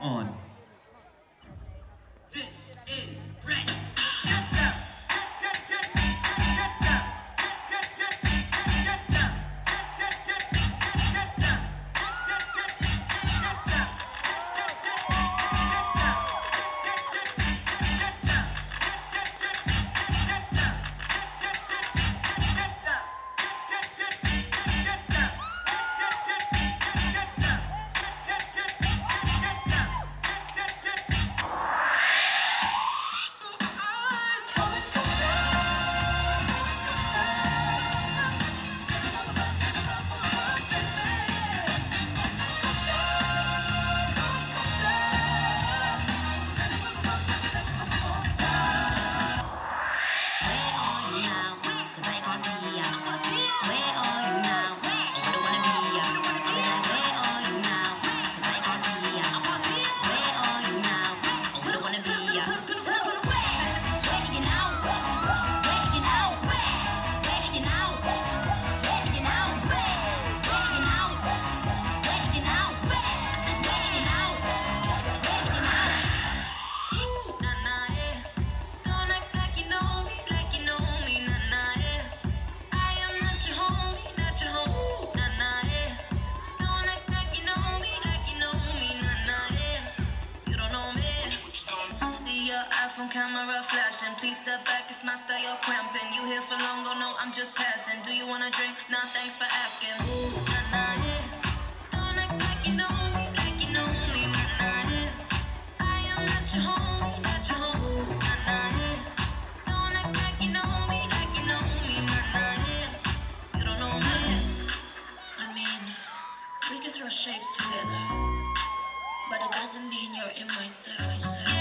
on. This is Red. iPhone camera flashing. Please step back, it's my style, you're cramping. You here for long, oh no, I'm just passing. Do you wanna drink? Nah, thanks for asking. Ooh, nah, nah, yeah. Don't act like you know me, like you know me, nah, nah, yeah. I am not your homie, not your homie, nah, nah, yeah. Don't act like you know me, like you know me, nah, nah, yeah. You don't know me. I mean, we can throw shapes together, but it doesn't mean you're in my circle.